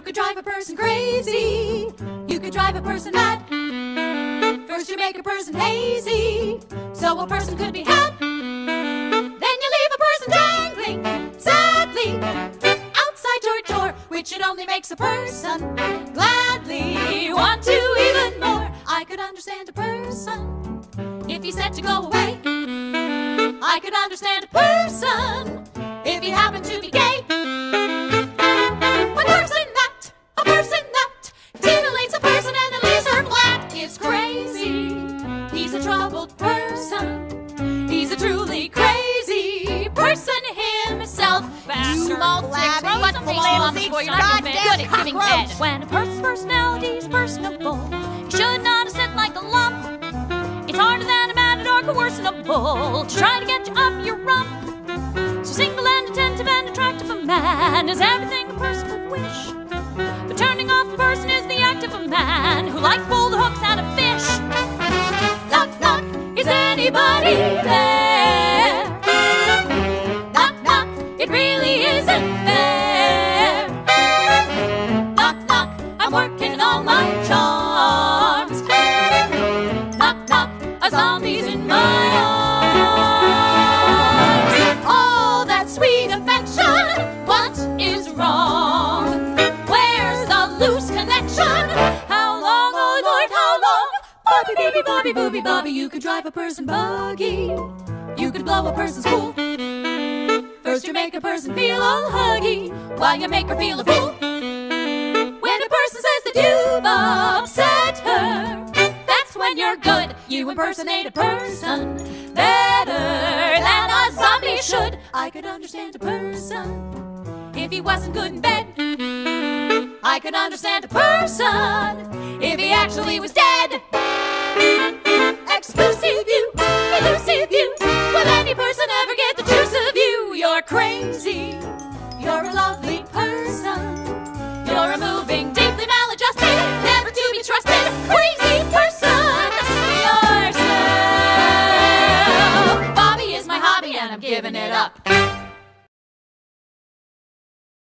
You could drive a person crazy. You could drive a person mad. First you make a person hazy, so a person could be had. Then you leave a person dangling, sadly, outside your door, which it only makes a person gladly want to even more. I could understand a person if he said to go away. I could understand a person if he happened to be gay. Troubled person. He's a truly crazy person himself. Bastard. Flabby, What's flimsy, goddamn good at giving head? cockroach. When a person's personality is personable, he should not sit like a lump. It's harder than a matador coercionable to try to get you off your rump. So single and attentive and attractive a man is everything a person would wish. But turning off a person is the act of a man who likes to pull the hooks out of fish. Isn't fair. Knock, knock, I'm working all my charms. Knock, knock, a zombie's in my arms. All that sweet affection, what is wrong? Where's the loose connection? How long, oh Lord, how long? Bobby, baby, Bobby, booby, Bobby, you could drive a person buggy. You could blow a person's cool. You make a person feel all huggy, while you make her feel a fool. When a person says that you've upset her, that's when you're good. You impersonate a person better than a zombie should. I could understand a person if he wasn't good in bed. I could understand a person if he actually was dead. Exclusive you, elusive you. Susie. You're a lovely person. You're a moving, deeply maladjusted, never to be trusted, crazy person. Yourself. Bobby is my hobby, and I'm giving it up.